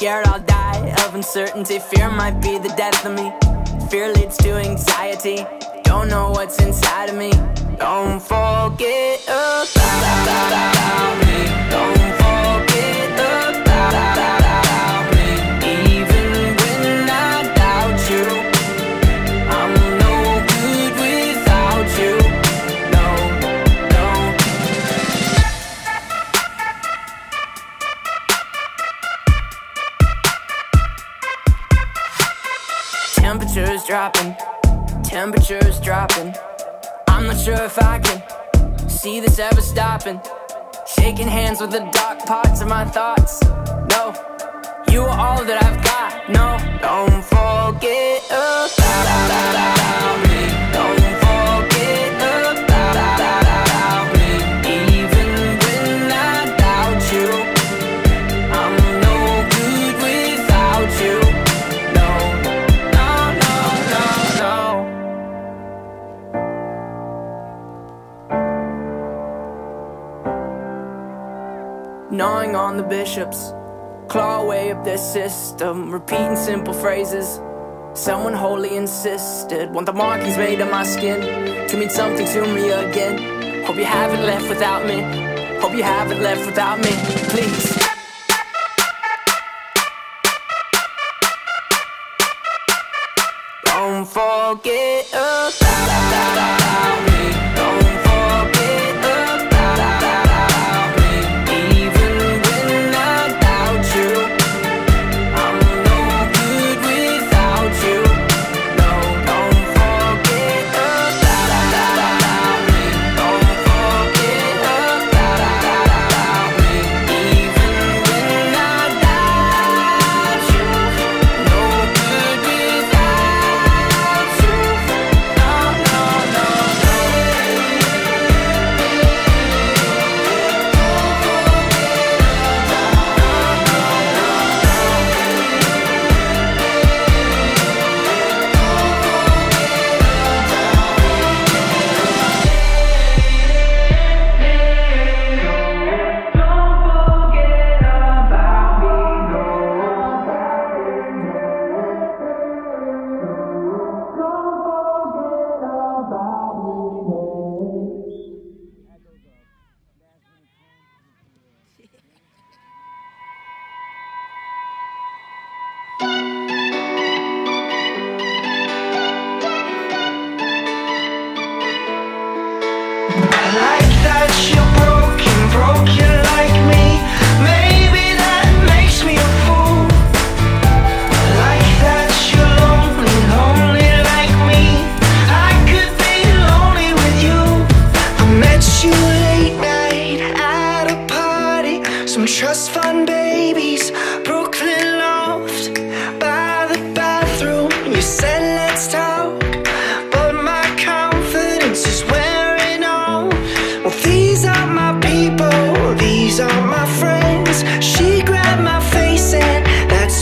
Scared I'll die of uncertainty. Fear might be the death of me. Fear leads to anxiety. Don't know what's inside of me. Don't forget about me. Don't dropping, temperatures dropping. I'm not sure if I can see this ever stopping. Shaking hands with the dark parts of my thoughts. No, you are all that I've got. No, don't forget about bishops, claw away up their system, repeating simple phrases. Someone wholly insisted, want the markings made on my skin to mean something to me again. Hope you haven't left without me. Hope you haven't left without me, please. Don't forget about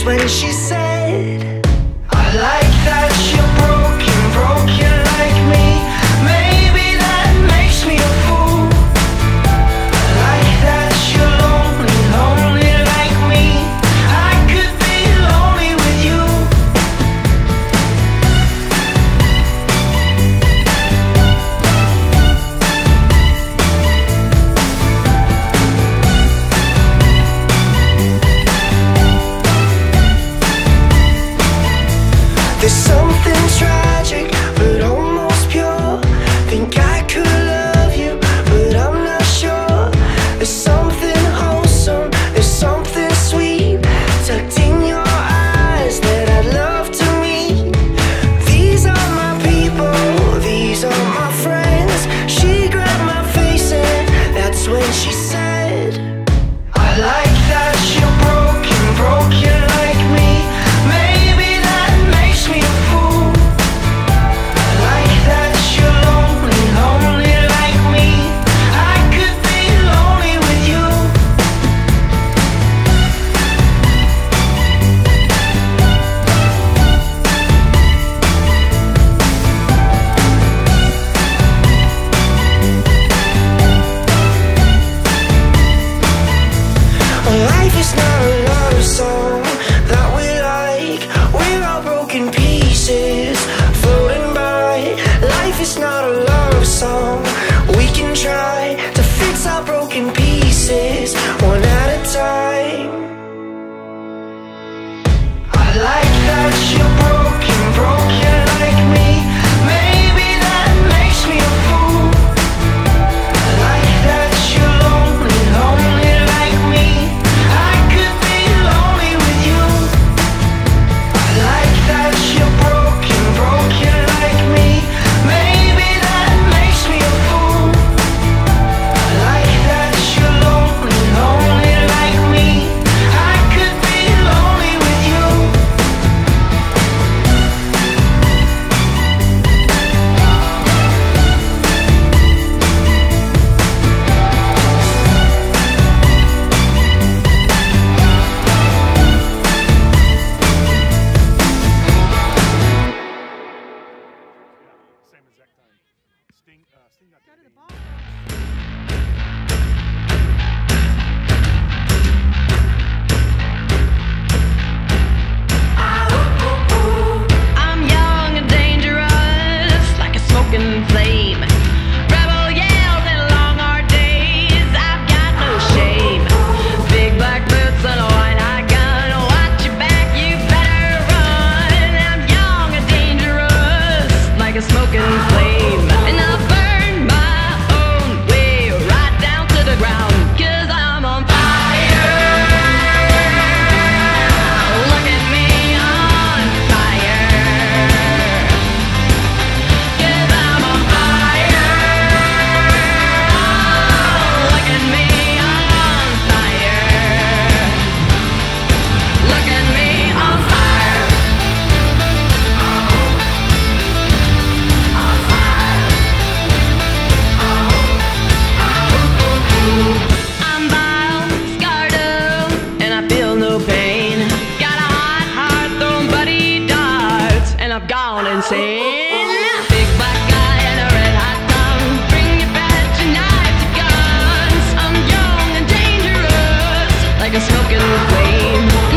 when she said, blame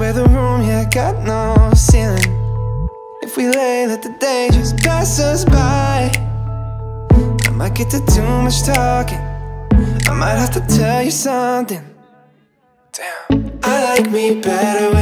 swear the room yeah, got no ceiling. If we lay, let the day just pass us by. I might get to too much talking. I might have to tell you something. Damn I like me better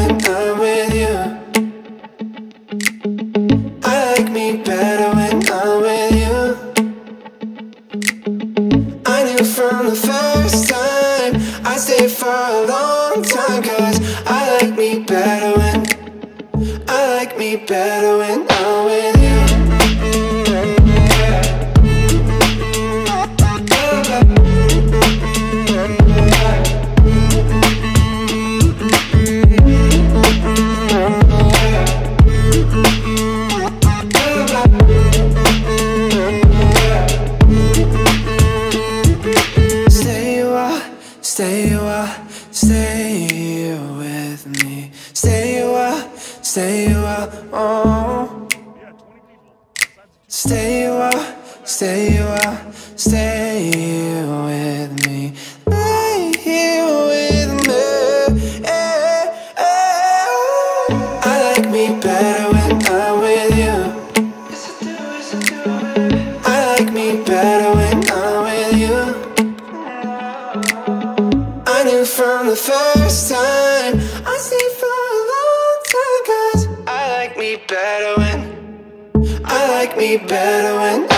Stay a while, stay here with me. Stay a while, stay a while, oh. Stay a while, stay a while, stay be better when I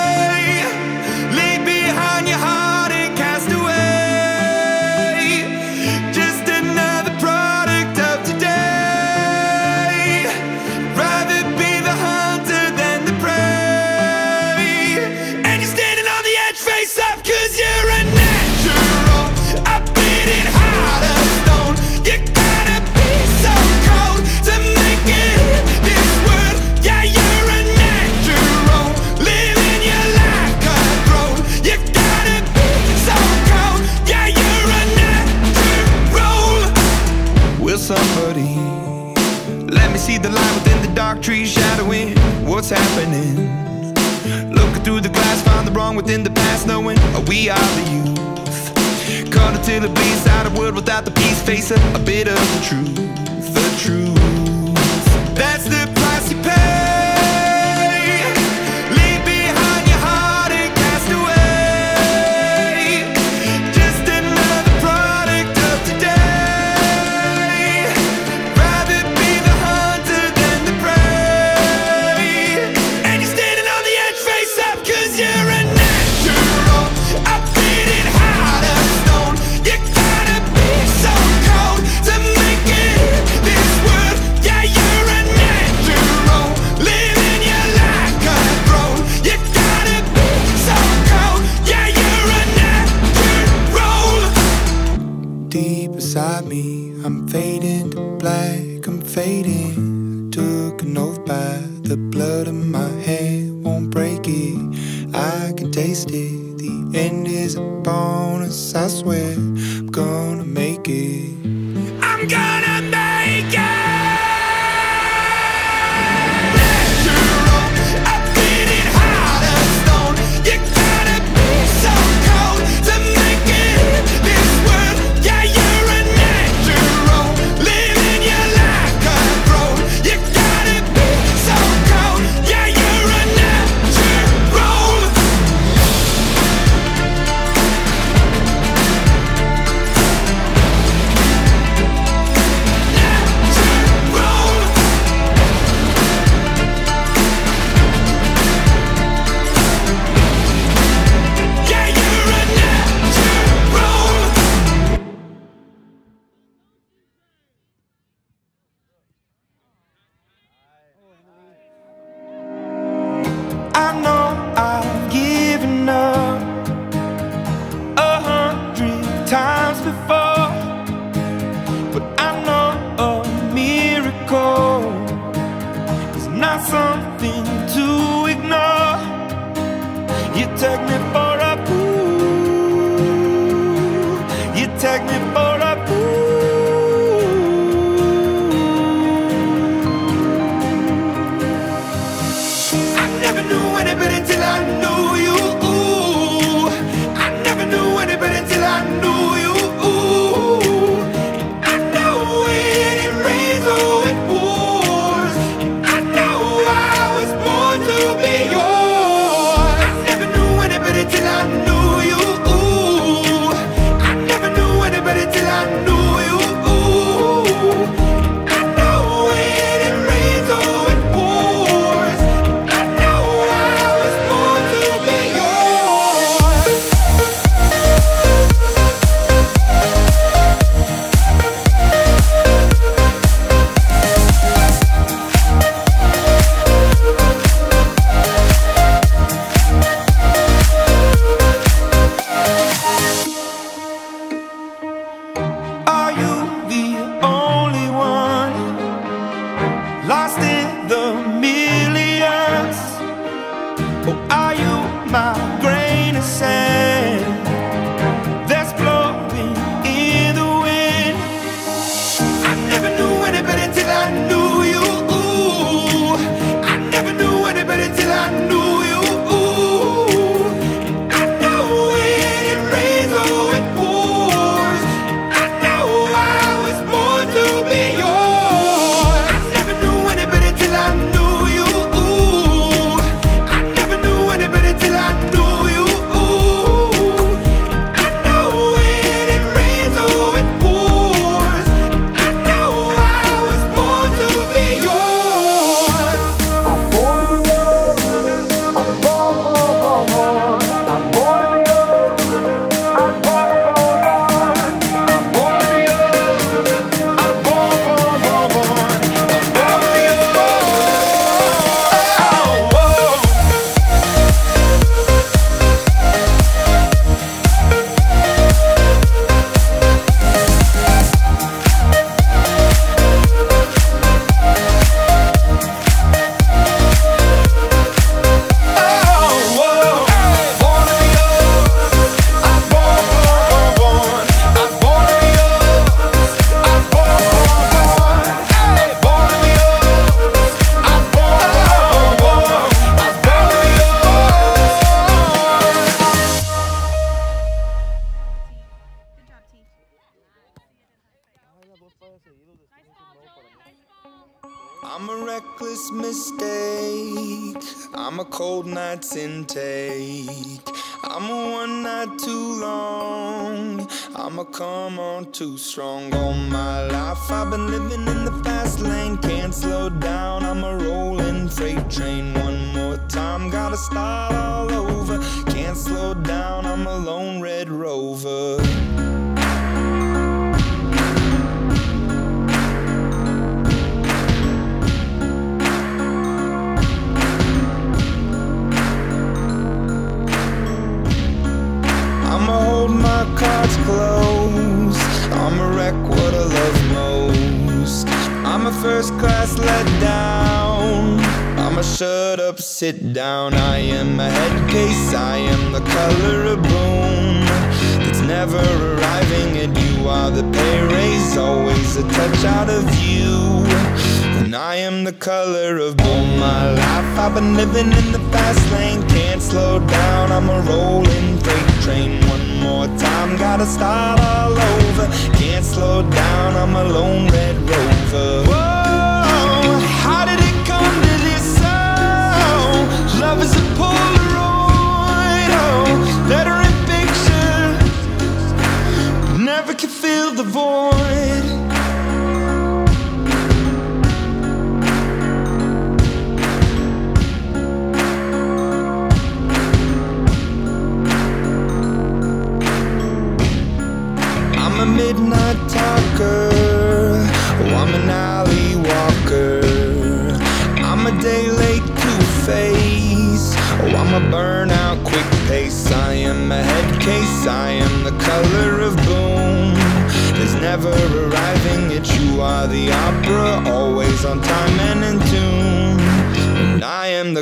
a bit of the truth. my head won't break it. I can taste it. The end is a bonus. I swear I'm gonna make it. I'm gonna a cold night's intake. I'm a one night too long. I'm a come on too strong all my life. I've been living in the fast lane, can't slow down. I'm a rolling freight train. One more time, gotta start all over. Can't slow down, I'm a lone red rover. Cards close. I'ma wreck what I love most. I'm a first class let down. I'ma shut up, sit down. I am a head case. I am the color of boom. It's never arriving, and you are the pay raise. Always a touch out of you. And I am the color of boom. My life, I've been living in the fast lane. Can't slow down. I'm a rolling gotta start all over. Can't slow down. I'm a lone red rover.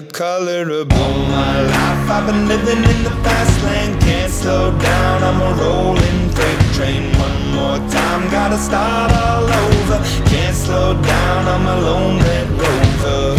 The color of boom. My life, I've been living in the fast lane, can't slow down. I'm a rolling freight train. One more time, gotta start all over. Can't slow down. I'm a lone red rover.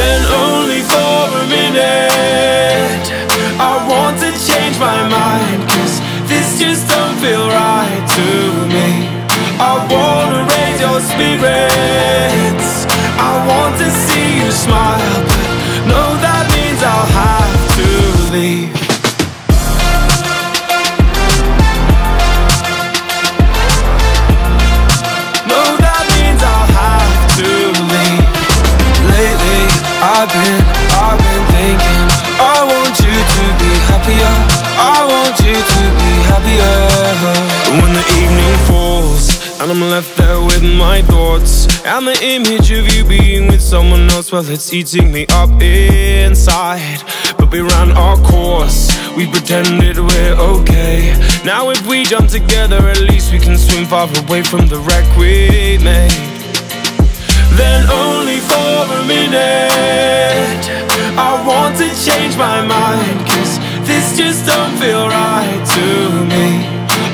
Then only for a minute I want to change my mind Cause this just don't feel right to me. I wanna raise your spirits. I want to see you smile But no, that means I'll have to leave I've been, I've been thinking I want you to be happier. I want you to be happier. When the evening falls And I'm left there with my thoughts And the image of you being with someone else Well, it's eating me up inside. But we ran our course We pretended we're okay. Now if we jump together At least we can swim far away from the wreck we made Then only for a minute. I want to change my mind Cause this just don't feel right to me.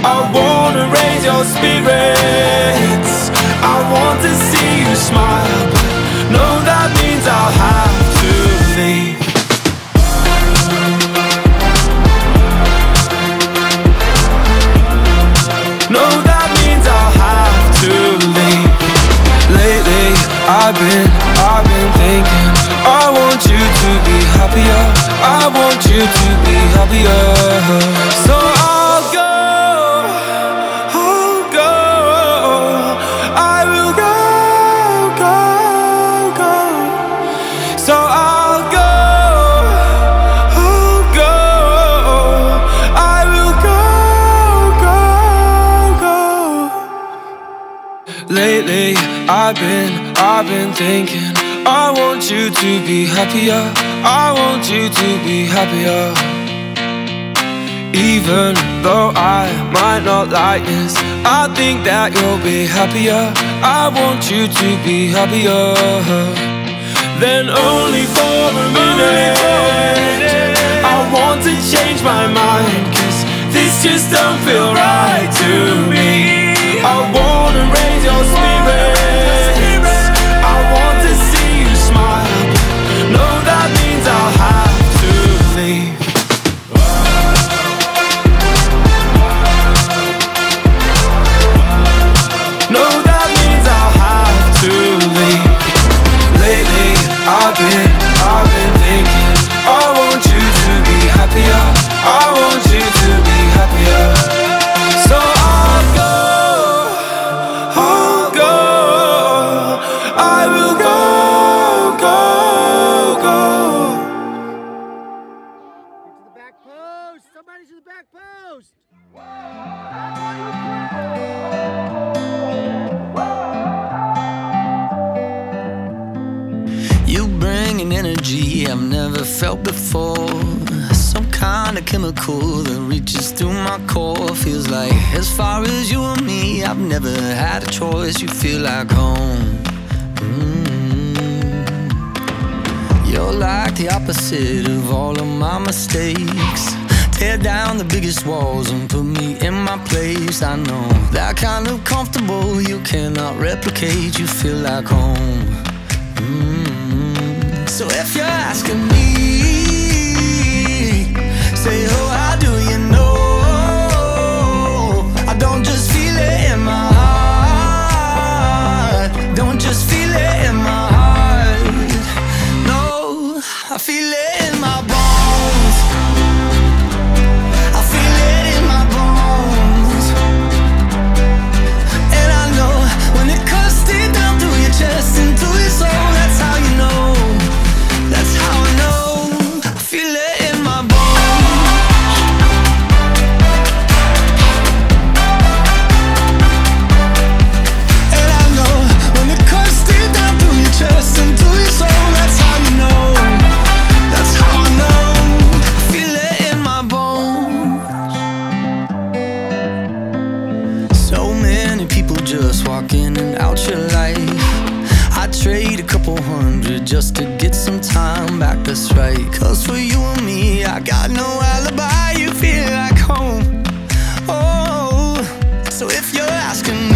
I wanna raise your spirits. I want to see you smile But no, that means I'll have I've been, I've been thinking I want you to be happier. I want you to be happier. So I'll go I'll go I will go, go, go. So I'll go I'll go I will go, go, go. Lately, I've been, I've been thinking I want you to be happier. I want you to be happier. Even though I might not like this I think that you'll be happier. I want you to be happier Then only for a minute. I want to change my mind Cause this just don't feel right to me. I wanna raise your spirits choice. You feel like home. Mm. You're like the opposite of all of my mistakes. Tear down the biggest walls and put me in my place. I know that kind of comfortable you cannot replicate. You feel like home. Mm. So if you're asking me, I feel it time back, that's right. Cause for you and me, I got no alibi. You feel like home. Oh, so if you're asking me,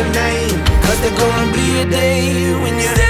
your name. Cause there's gonna be a day when you're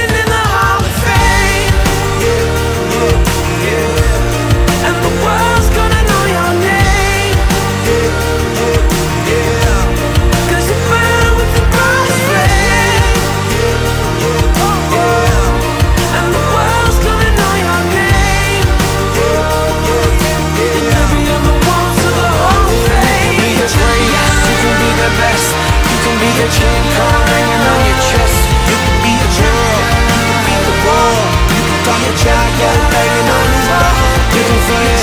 The King Kong hanging on your chest. You be a you the. You on his door. You can your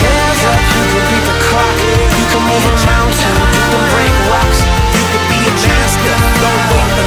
up, you the clock. You can move a mountain, you can break rocks. You be a master, don't wait for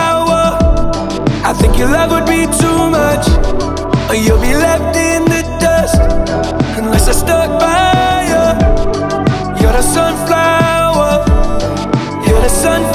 Your love would be too much Or you'll be left in the dust. Unless I stuck by you. You're the sunflower. You're the sunflower.